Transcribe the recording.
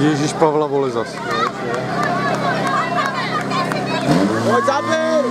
Ježíš Pavla vole zas. Pojď zabij!